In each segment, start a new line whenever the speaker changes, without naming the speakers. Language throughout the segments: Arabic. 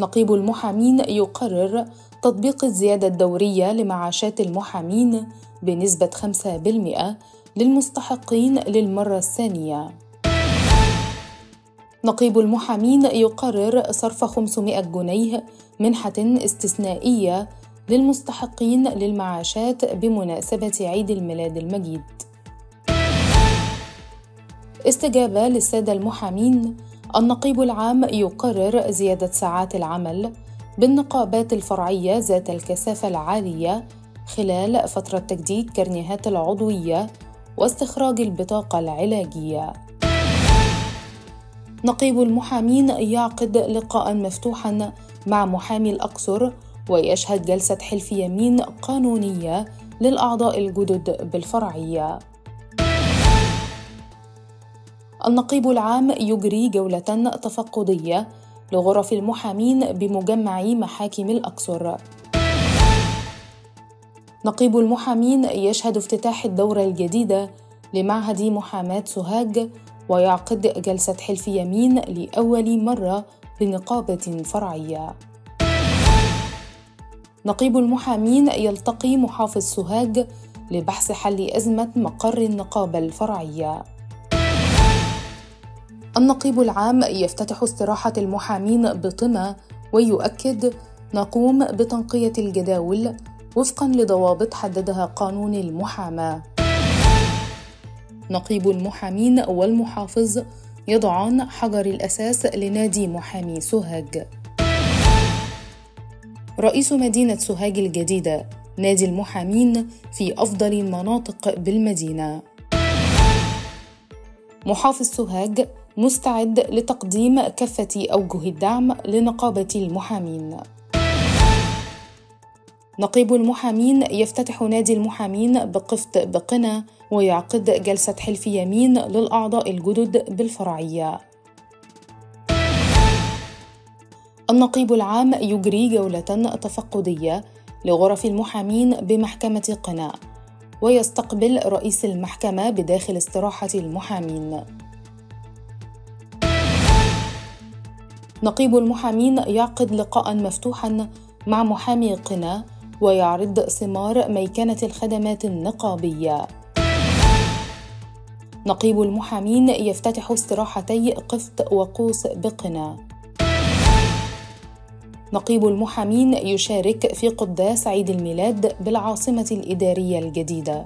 نقيب المحامين يقرر تطبيق الزيادة الدورية لمعاشات المحامين بنسبة 5% للمستحقين للمرة الثانية. نقيب المحامين يقرر صرف 500 جنيه منحة استثنائية للمستحقين للمعاشات بمناسبة عيد الميلاد المجيد. استجابة للسادة المحامين النقيب العام يقرر زيادة ساعات العمل بالنقابات الفرعية ذات الكثافة العالية خلال فترة تجديد كرنيهات العضوية واستخراج البطاقة العلاجية. نقيب المحامين يعقد لقاء مفتوحا مع محامي الأقصر ويشهد جلسة حلف يمين قانونية للأعضاء الجدد بالفرعية. النقيب العام يجري جولة تفقدية لغرف المحامين بمجمع محاكم الأقصر. نقيب المحامين يشهد افتتاح الدورة الجديدة لمعهد محاماة سوهاج ويعقد جلسة حلف يمين لأول مرة بنقابة فرعية. نقيب المحامين يلتقي محافظ سوهاج لبحث حل أزمة مقر النقابة الفرعية. النقيب العام يفتتح استراحة المحامين بطمة ويؤكد نقوم بتنقية الجداول وفقا لضوابط حددها قانون المحاماة. نقيب المحامين والمحافظ يضعان حجر الأساس لنادي محامي سوهاج. رئيس مدينة سوهاج الجديدة نادي المحامين في أفضل المناطق بالمدينة. محافظ سوهاج مستعد لتقديم كافة أوجه الدعم لنقابة المحامين. نقيب المحامين يفتتح نادي المحامين بقفط بقنا ويعقد جلسة حلف يمين للأعضاء الجدد بالفرعية. النقيب العام يجري جولة تفقدية لغرف المحامين بمحكمة قنا ويستقبل رئيس المحكمة بداخل استراحة المحامين. نقيب المحامين يعقد لقاء مفتوحا مع محامي قنا ويعرض ثمار ميكنة الخدمات النقابية. نقيب المحامين يفتتح استراحتي قفط وقوس بقنا. نقيب المحامين يشارك في قداس عيد الميلاد بالعاصمة الإدارية الجديدة.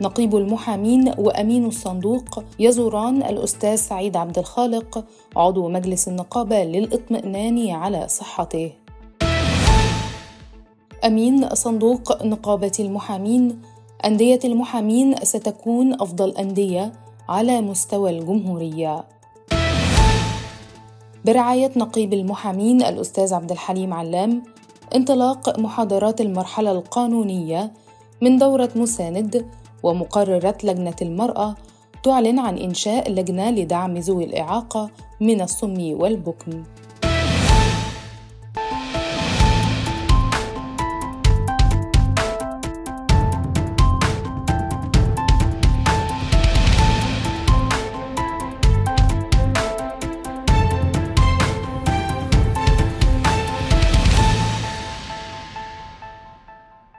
نقيب المحامين وأمين الصندوق يزوران الأستاذ سعيد عبد الخالق عضو مجلس النقابة للإطمئنان على صحته. أمين صندوق نقابة المحامين أندية المحامين ستكون أفضل أندية على مستوى الجمهورية. برعاية نقيب المحامين الأستاذ عبد الحليم علام انطلاق محاضرات المرحلة القانونية من دورة مساند ومقررات لجنة المرأة تعلن عن إنشاء لجنة لدعم ذوي الإعاقة من الصم والبكم.